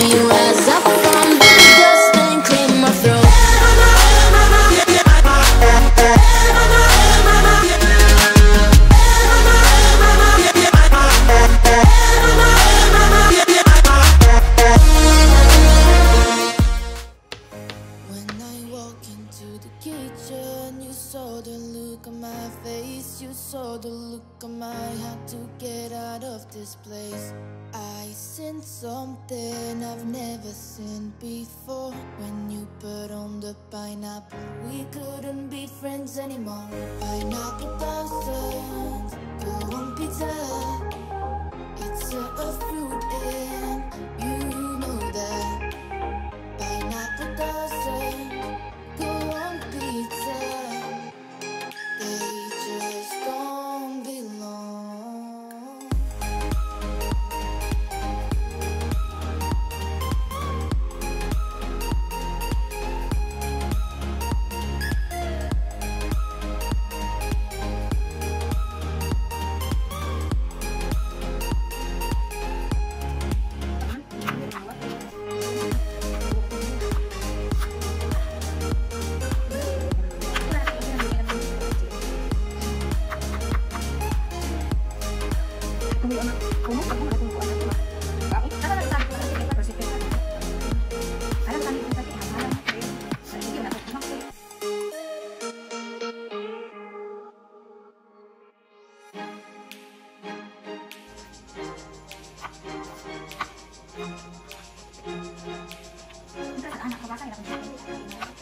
Will you You saw the look on my had to get out of this place. I seen something I've never seen before. When you put on the pineapple, we couldn't be friends anymore. Pineapple doesn't go on pizza. It's a,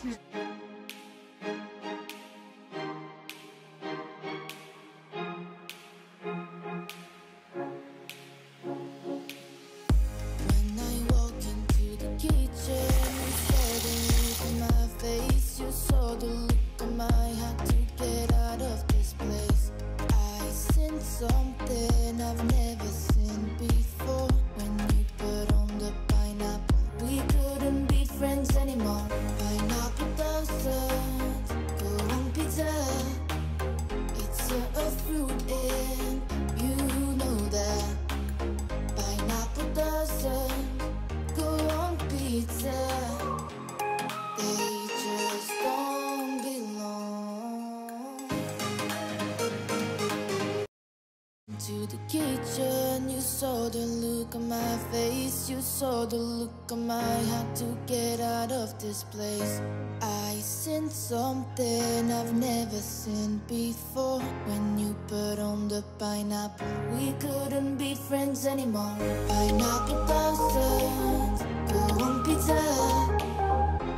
When To the kitchen, you saw the look on my face. You saw the look on my had to get out of this place. I seen something I've never seen before. When you put on the pineapple, we couldn't be friends anymore. Pineapple doesn't go on pizza.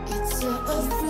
It's a, a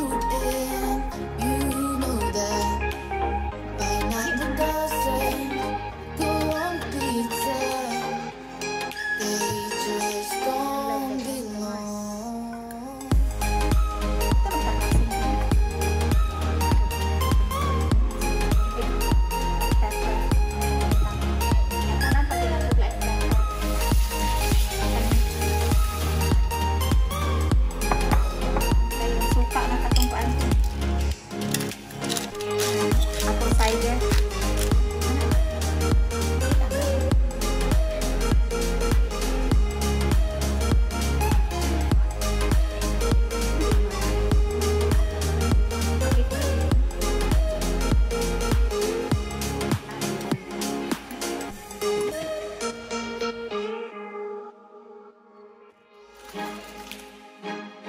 When